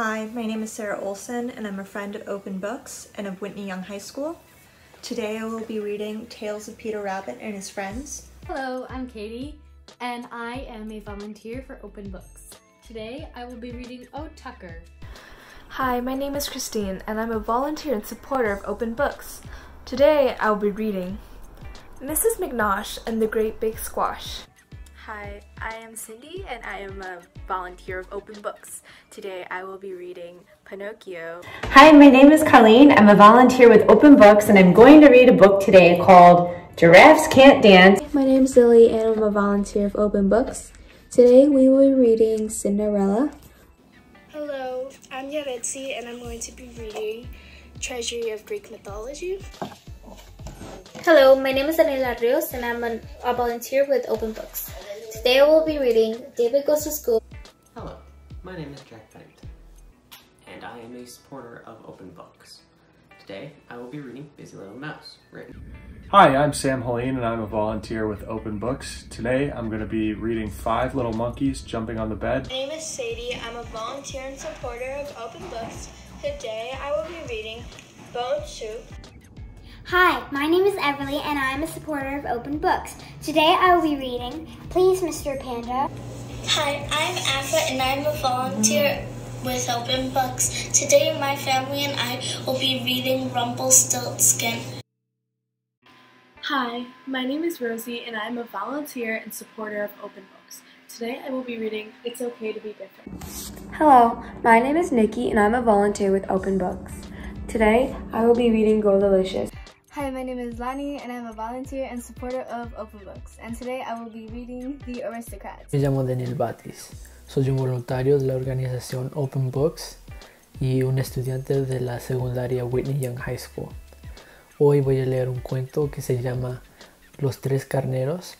Hi, my name is Sarah Olson, and I'm a friend of Open Books and of Whitney Young High School. Today I will be reading Tales of Peter Rabbit and His Friends. Hello, I'm Katie, and I am a volunteer for Open Books. Today I will be reading O Tucker. Hi, my name is Christine, and I'm a volunteer and supporter of Open Books. Today I will be reading Mrs. McNosh and the Great Big Squash. Hi, I am Cindy and I am a volunteer of Open Books. Today I will be reading Pinocchio. Hi, my name is Colleen. I'm a volunteer with Open Books and I'm going to read a book today called Giraffes Can't Dance. My name is Lily and I'm a volunteer of Open Books. Today we will be reading Cinderella. Hello, I'm Yaretsi and I'm going to be reading Treasury of Greek Mythology. Hello, my name is Daniela Rios and I'm an, a volunteer with Open Books. Today I will be reading David Goes to School. Hello, my name is Jack Pennington, and I am a supporter of Open Books. Today I will be reading Busy Little Mouse, written. Hi, I'm Sam Helene and I'm a volunteer with Open Books. Today I'm going to be reading Five Little Monkeys Jumping on the Bed. My name is Sadie. I'm a volunteer and supporter of Open Books. Today I will be reading Bone Soup. Hi, my name is Everly and I'm a supporter of Open Books. Today I will be reading Please Mr. Panda. Hi, I'm Afa and I'm a volunteer with Open Books. Today my family and I will be reading Rumpelstiltskin. Hi, my name is Rosie and I'm a volunteer and supporter of Open Books. Today I will be reading It's Okay to Be Different. Hello, my name is Nikki and I'm a volunteer with Open Books. Today I will be reading Go Delicious. My name is Lani and I'm a volunteer and supporter of Open Books. And today I will be reading The Aristocrats. Me llamo Daniel Batis. Soy un voluntario de la organización Open Books y un estudiante de la secundaria Whitney Young High School. Hoy voy a leer un cuento que se llama Los Tres Carneros